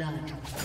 blood.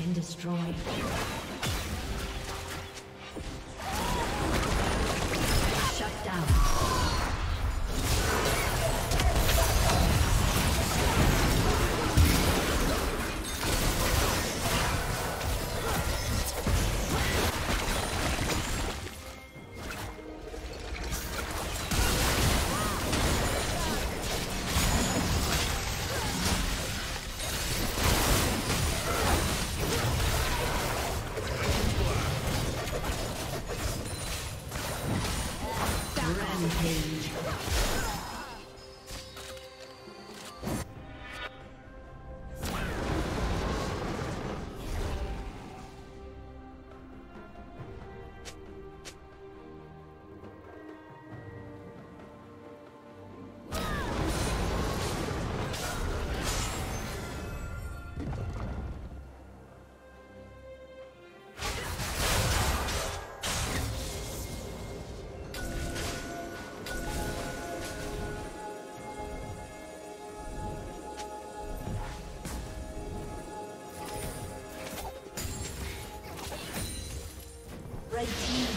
Been destroyed. Red team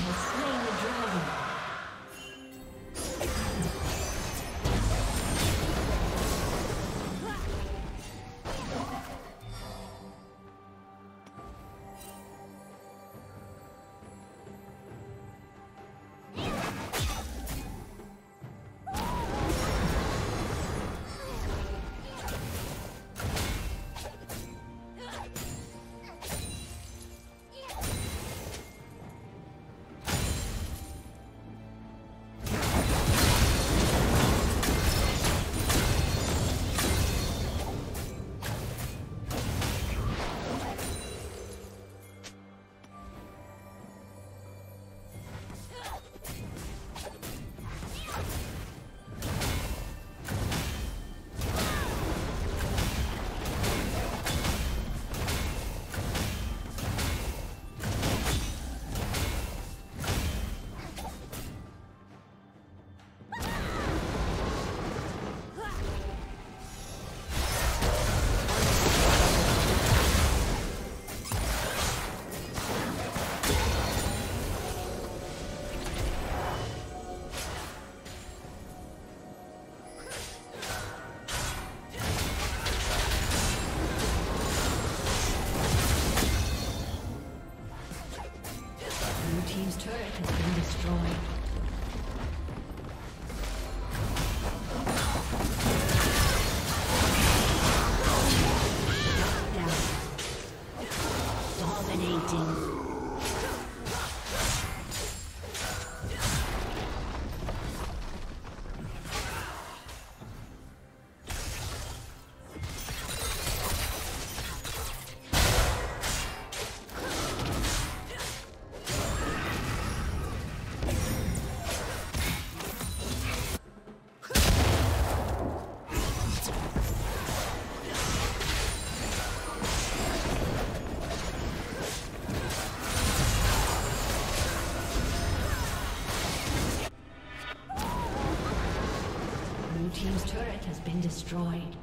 destroyed.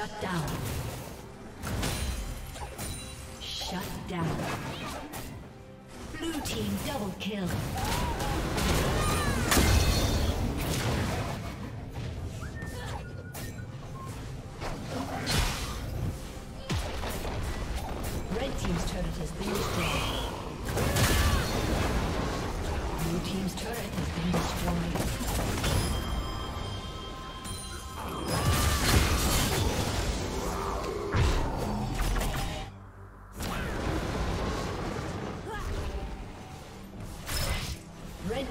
Shut down.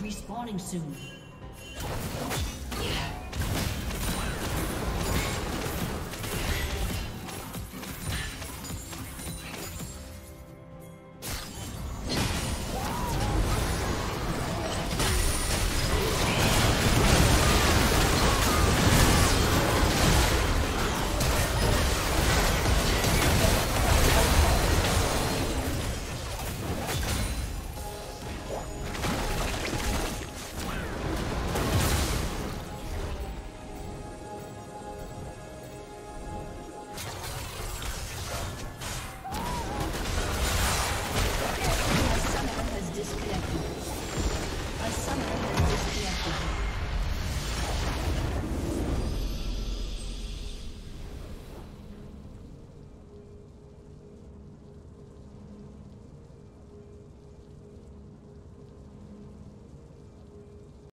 Respawning soon.